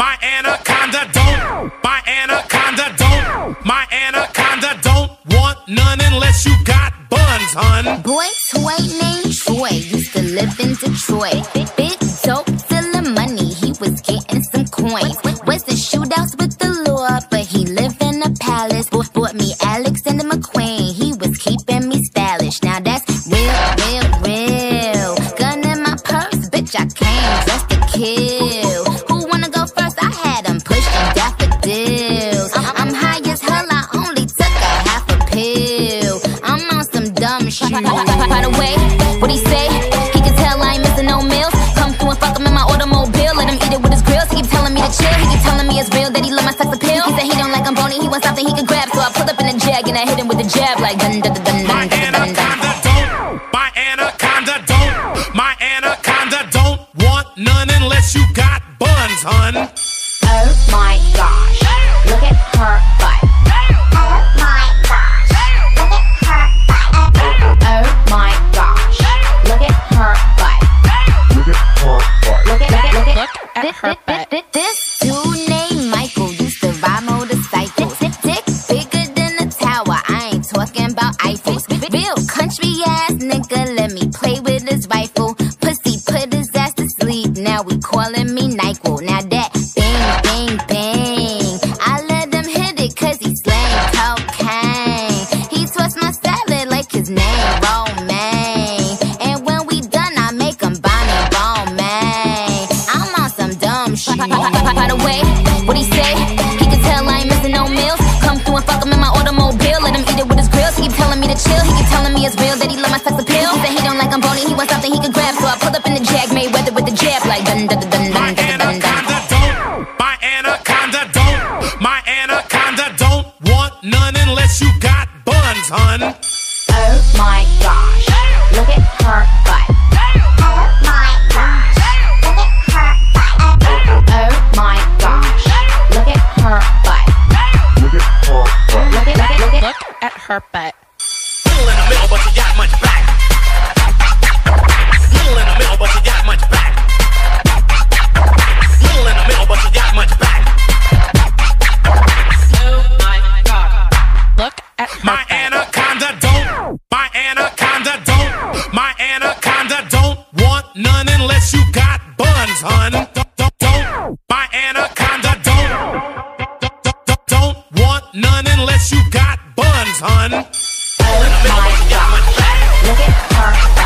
My anaconda don't. My anaconda don't. My anaconda don't want none unless you got buns, hun. Boy, toy named Troy used to live in Detroit. Big dope, stealing money, he was getting some coins. Was the shootouts with the law, but he lived in a palace. By the way, what he say? He can tell I ain't missing no meals. Come through and fuck him in my automobile. Let him eat it with his grills. He keep telling me to chill. He keep telling me it's real that he love my sex appeal. He said he don't like I'm bony. He wants something he can grab. So I pull up in a jag and I hit him with a jab like dun dun dun calling me Nyquil. Now that bang, bang, bang. I let him hit it cause he slang cocaine. He twists my salad like his name, Romaine. And when we done, I make him buy me Romaine. I'm on some dumb shit. By the way, what he say? Chill. He keep telling me it's real that he love my sex appeal. He said he don't like I'm bony. He wants something he can grab. So I pull up in the jag, made weather with the jab like dun dun dun dun My dun dun dun dun. My anaconda don't. My anaconda don't want none unless you got buns, hun. Oh my gosh, look at her butt. Oh my gosh, look at her butt. Oh my gosh, look at her butt. Look at her butt. Look at, look at. Look at her butt. My anaconda don't want none unless you got buns, hun. Don't. My anaconda don't. Don't, want none unless you got buns, hun. Oh my gosh, look at her